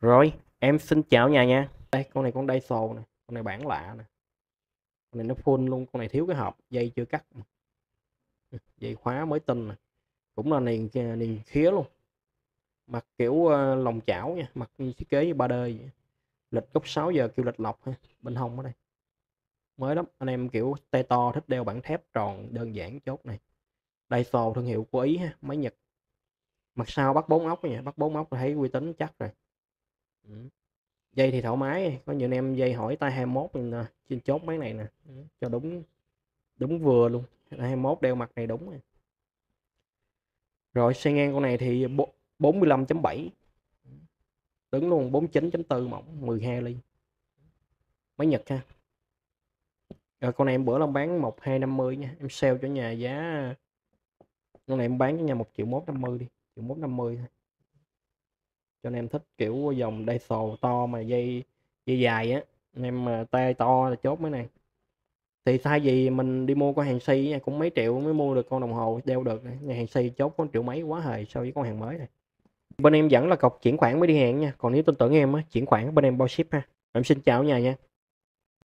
Rồi, em xin chào nhà nha. Đây, con này con Daiso nè, con này bản lạ nè. Con này nó full luôn, con này thiếu cái hộp, dây chưa cắt. Dây khóa mới tinh nè. Cũng là niền à, niền khía luôn. Mặt kiểu à, uh, lòng chảo nha, mặt thiết kế như 3D vậy. Lịch gốc 6 giờ kêu lịch lọc ha, bên hông ở đây. Mới lắm, anh em kiểu tay to thích đeo bản thép tròn đơn giản chốt này. Daiso thương hiệu của Ý ha, máy Nhật. Mặt sau bắt bốn ốc nha, bắt bốn ốc thấy uy tín chắc rồi. Dây thì thoải mái, có nhiều anh em dây hỏi tay 21 nè, trên chốt máy này nè, cho đúng đúng vừa luôn. Tay 21 đeo mặt này đúng rồi. Rồi xe ngang con này thì 45.7. Đứng luôn 49.4 mỏng, 12 ly. Máy Nhật ha. Rồi con này em bữa là bán 1250 nha, em sale cho nhà giá con này em bán cho nhà 1 triệu 150 đi, triệu 150 thôi cho nên em thích kiểu dòng Daiso to mà dây dây dài á. Anh em mà tay to là chốt mấy này. Thì thay gì mình đi mua con hàng si cũng mấy triệu mới mua được con đồng hồ đeo được này, hàng si chốt con triệu mấy quá hời so với con hàng mới này. Bên em vẫn là cọc chuyển khoản mới đi hàng nha. Còn nếu tin tưởng em á chuyển khoản bên em bao ship ha. Em xin chào nhà nha.